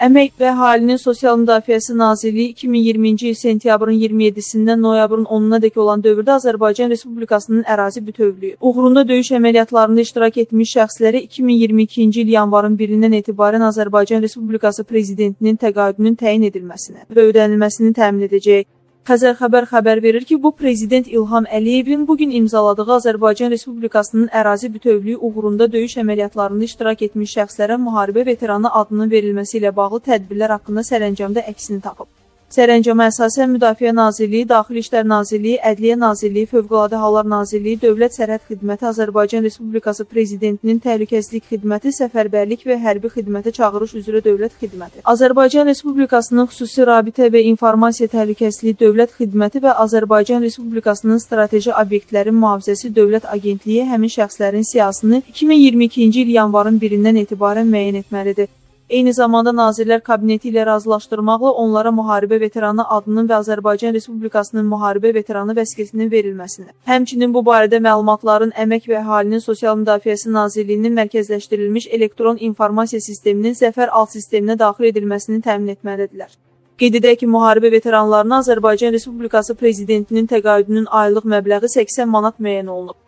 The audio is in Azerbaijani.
Əmək və Əhalinin Sosial Müdafiəsi Nazirliyi 2020-ci il sentyabrın 27-dən noyabrın 10-nadək olan dövrdə Azərbaycan Respublikasının ərazi bütövlüyü uğrunda döyüş əməliyyatlarında iştirak etmiş şəxslərə 2022-ci il yanvarın 1-dən etibarən Azərbaycan Respublikası Prezidentinin təqaüdünün təyin edilməsini və ödənilməsini təmin edəcək. Xəzər xəbər xəbər verir ki, bu Prezident İlham Əliyevin bugün imzaladığı Azərbaycan Respublikasının ərazi bütövlüyü uğrunda döyüş əməliyyatlarında iştirak etmiş şəxslərə müharibə veteranı adının verilməsi ilə bağlı tədbirlər haqqında sərəncamda əksini tapıb. Sərəncama əsasən Müdafiə Nazirliyi, Daxili İşlər Nazirliyi, Ədliyyə Nazirliyi, Fövqəladə Hallar Nazirliyi, Dövlət Sərhəd Xidməti, Azərbaycan Respublikası Prezidentinin Təhlükəsizlik Xidməti, Səfərbərlik və Hərbi Xidmətə çağırış üzrə Dövlət Xidməti, Azərbaycan Respublikasının Xüsusi Rabitə və İnformasiya Təhlükəsizliyi Dövlət Xidməti və Azərbaycan Respublikasının Strateji Obyektlərin Mühafizəsi Dövlət Agentliyi həmin şəxslərin siyasını 2022-ci il yanvarın 1-dən etibarən müəyyən etməlidir. Eyni zamanda Nazirlər Kabineti ilə razılaşdırmaqla onlara müharibə veteranı adının və Azərbaycan Respublikasının müharibə veteranı vəsiqəsinin verilməsini, həmçinin bu barədə məlumatların Əmək və Əhalinin Sosial Müdafiəsi Nazirliyinin mərkəzləşdirilmiş elektron informasiya sisteminin Zəfər alt sisteminə daxil edilməsini təmin etməlidirlər. Qeyd edək ki, müharibə veteranlarına Azərbaycan Respublikası Prezidentinin təqaüdünün aylıq məbləği 80 manat müəyyən olunub.